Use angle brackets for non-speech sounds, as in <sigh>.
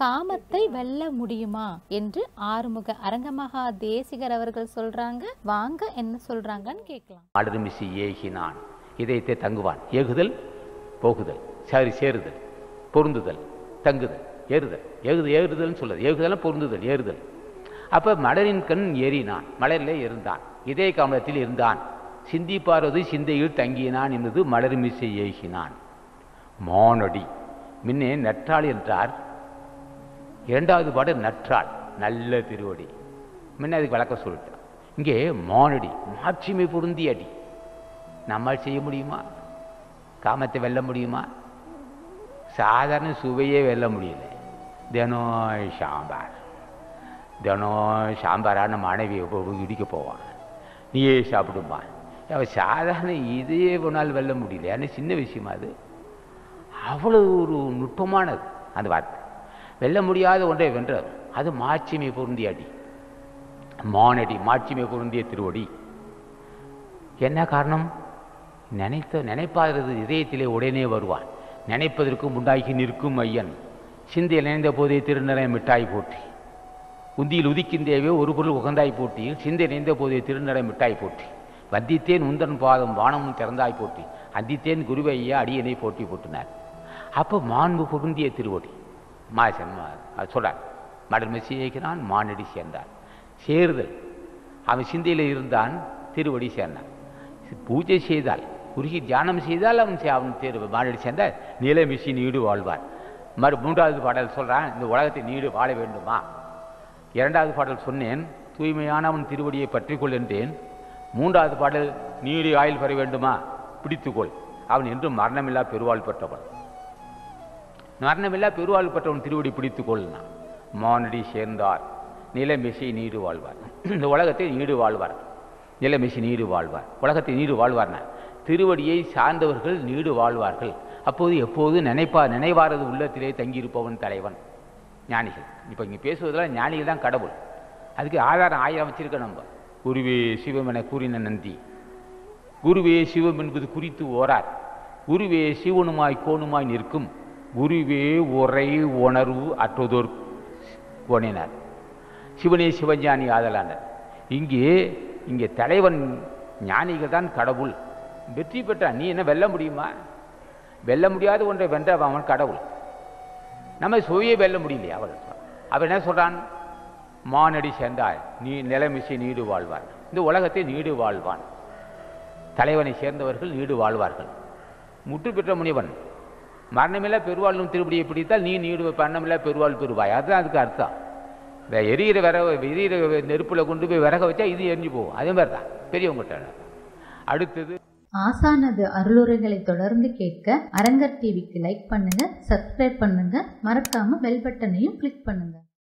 காமத்தை வெல்ல முடியுமா என்று ஆறுமுக அரங்கமகா தேசிகர் அவர்கள் சொல்றாங்க. வாங்க என்ன சொல்றாங்கன்னு கேட்கலாம். ஆடுமிசி ஏகினான். இதயத்தை தங்குவான். ஏகுதல் போகுதல். சரி சேருதல் பொருந்துதல் தங்குதல் ஏறுதல். ஏகுது ஏறுதல்னு சொல்லுது ஏகுதல் பொருந்துதல் ஏறுதல். அப்போ மலரின் கண் ஏறினான். மலரிலே இருந்தான். இதய காமத்தில் இருந்தான். சிந்திப்பாரது சிந்தையில் தங்கினான் என்பது மலர்மிசை ஏகினான். மானடி. முன்னே நற்றாள் என்றார். இரண்டாவது பாடு நற்றாள் நல்ல திருவடி. முன்ன அதுக்கு விளக்க சொல்லிட்டேன் இங்கே மானடி மாட்சிமை பொருந்திய அடி. நம்மால் செய்ய முடியுமா? காமத்தை வெல்ல முடியுமா? சாதாரண சுவையே வெல்ல முடியல. தினம் சாம்பார். தினம் சாம்பாரான மனைவி இடிக்க போவான் நீயே சாப்பிடுமா? அவன் சாதாரண இதையே ஒன்றால் வெல்ல முடியல. ஏன்னா சின்ன விஷயமா அது? அவ்வளோ ஒரு நுட்பமானது. அந்த வார்த்தை. வெல்ல முடியாத ஒன்றை வென்றார். அது மாட்சிமை பொருந்திய அடி. மானடி மாட்சிமை பொருந்திய திருவடி. என்ன காரணம்? நினைத்த நினைப்பாகிறது இதயத்திலே உடனே வருவான். நினைப்பதற்கு முண்டாகி நிற்கும் ஐயன். சிந்தையில் நினைந்த போதே திருநிறை மிட்டாய் போற்றி. உந்தியில் உதிக்கின்றேவே ஒரு பொருள் உகந்தாய் போட்டியில் சிந்தை நினைந்த போதே திருநிறை மிட்டாய் போற்றி. வந்தித்தேன் உந்தன் பாதம் வானமும் திறந்தாய் போட்டி அந்தித்தேன் குருவையா அடியனை போட்டி போட்டினார் அப்போ மாண்பு பொருந்திய திருவடி. மா சொல்கிறார் மடல் மெசியேக்கிறான் மானடி சேர்ந்தான் சேருதல் அவன் சிந்தையில் இருந்தான் திருவடி சேர்ந்தான். பூஜை செய்தால் குறுகி தியானம் செய்தால் அவன் அவன் தேர்வு மானடி சேர்ந்தால் மிஷி நீடு வாழ்வார். மறு மூன்றாவது பாடல் சொல்கிறான் இந்த உலகத்தை நீடு வாழ வேண்டுமா? இரண்டாவது பாடல் சொன்னேன் தூய்மையானவன் திருவடியை பற்றிக்கொள் என்றேன். மூன்றாவது பாடல் நீடு ஆயுள் பெற வேண்டுமா? பிடித்துக்கொள். அவன் என்றும் மரணமில்லா பெருவாள் பெற்றவன் மரணமில்லா பெருவாள் பெற்றவன் திருவடி பிடித்துக்கொள்னா மானடி சேர்ந்தார். நிலமிசை நீடு வாழ்வார். <clears throat> இந்த உலகத்தை நீடு வாழ்வார். நிலமிசை நீடு வாழ்வார். உலகத்தை நீடு வாழ்வார்னா திருவடியை சார்ந்தவர்கள் நீடு வாழ்வார்கள். அப்போது எப்போது நினைப்பா நினைவாரது உள்ளத்திலே தங்கியிருப்பவன் தலைவன். ஞானிகள். இப்போ இங்கே பேசுவதெல்லாம் ஞானிகள் தான் கடவுள். அதுக்கு ஆதாரம் ஆயிரம் வச்சிருக்க நம்ம. குருவே சிவம் என கூறின நந்தி. குருவே சிவம் என்பது குறித்து ஓரார். குருவே சிவனுமாய் கோணுமாய் நிற்கும். குருவே உரை உணர்வு அற்றதோர் கோணினார். சிவனே சிவஞானி ஆதலானார். இங்கே இங்கே தலைவன் ஞானிகள் தான் கடவுள். வெற்றி பெற்றான். நீ என்ன வெல்ல முடியுமா? வெல்ல முடியாத ஒன்றை வென்றவன் அவன் கடவுள்? நம்ம சுவையே வெல்ல முடியலையா அவள் அவன் என்ன சொல்கிறான் மானடி சேர்ந்தாய் நீ நிலைமிசை நீடு வாழ்வார் இந்த உலகத்தை நீடு வாழ்வான். தலைவனை சேர்ந்தவர்கள் நீடு வாழ்வார்கள். முற்று பெற்ற முனிவன் மரணமில்லா பெருவாழ்வும் திருப்படியை பிடித்தால் நீ நீடு பண்ணமில்லா பெருவாள் பெறுவாய். அதுதான் அதுக்கு அர்த்தம். இந்த எரியிற விறகு எரியிற நெருப்பில் கொண்டு போய் விறக வச்சா இது எரிஞ்சு போகும். அதே மாதிரி தான். பெரியவங்ககிட்ட அடுத்தது. ஆசானது அருளுரைகளை தொடர்ந்து கேட்க அரங்கர் டிவிக்கு லைக் பண்ணுங்க சப்ஸ்கிரைப் பண்ணுங்க. மறக்காம பெல் பட்டனையும் கிளிக் பண்ணுங்க.